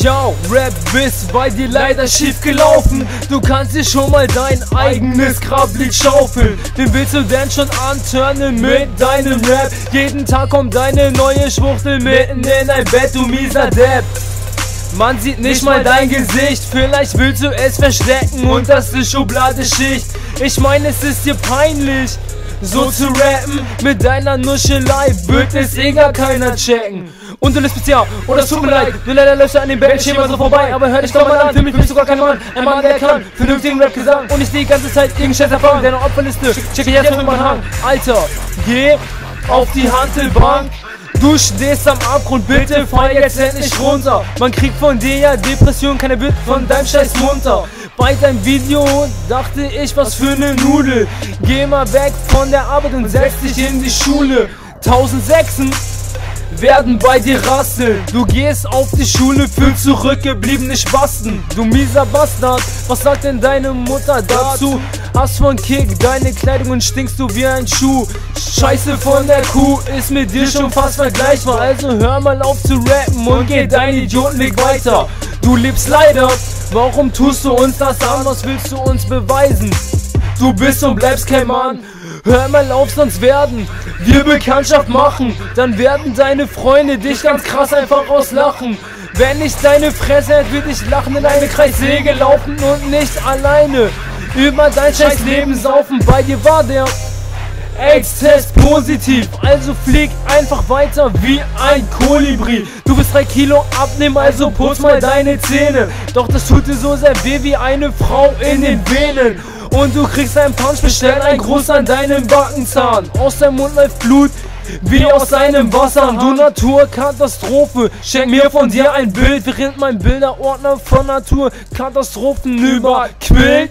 Yo, Rap bist bei dir leider schief gelaufen. Du kannst dir schon mal dein eigenes Grablied schaufeln. Wen willst du denn schon anturnen mit deinem Rap? Jeden Tag kommt deine neue Schwuchtel mitten in dein Bett, du mieser Depp. Man sieht nicht mal dein Gesicht, vielleicht willst du es verstecken und das ist Schubladeschicht. Ich meine, es ist dir peinlich, so zu rappen mit deiner Nuschelei, wird es eh gar keiner checken. Und du lässt mich ja, oh das tut mir leid, du leider läufst an dem Bettenschema so vorbei, aber hör dich doch mal an, für mich bist du gar kein Mann, ein Mann, der kann vernünftigen Rap-Gesang und ich die ganze Zeit irgendeinen Scheiß erfahren, deine Opferliste, checke jetzt mit meinem Hang, Alter, geh auf die Handelbank. Du stehst am Abgrund, bitte fall jetzt endlich runter. Man kriegt von dir ja Depression, keiner wird von deinem Scheiß munter. Bei deinem Video dachte ich, was für ne Nudel. Geh mal weg von der Arbeit und setz dich in die Schule. 1006 werden bei dir rasseln. Du gehst auf die Schule für zurückgebliebene Spasten. Du mieser Bastard, was sagt denn deine Mutter dazu? Hast von Kick deine Kleidung und stinkst du wie ein Schuh. Scheiße von der Kuh ist mit dir schon fast vergleichbar. Also hör mal auf zu rappen und geh deinen Idiotenweg weiter. Du lebst leider, warum tust du uns das an? Was willst du uns beweisen? Du bist und bleibst kein Mann. Hör mal auf, sonst werden wir Bekanntschaft machen. Dann werden deine Freunde dich ganz krass einfach auslachen. Wenn ich deine Fresse hätte, würde ich lachen in eine Kreissäge laufen und nicht alleine über dein scheiß Leben saufen. Bei dir war der AIDS-Test positiv, also flieg einfach weiter wie ein Kolibri. Du wirst 3 Kilo abnehmen, also putz mal deine Zähne. Doch das tut dir so sehr weh wie eine Frau in den Venen. Und du kriegst einen Punch, bestell ein Gruß an deinem Backenzahn. Aus deinem Mund läuft Blut, wie aus seinem Wasser. Du Naturkatastrophe, schenk mir von dir ein Bild, während mein Bilderordner von Naturkatastrophen überquillt.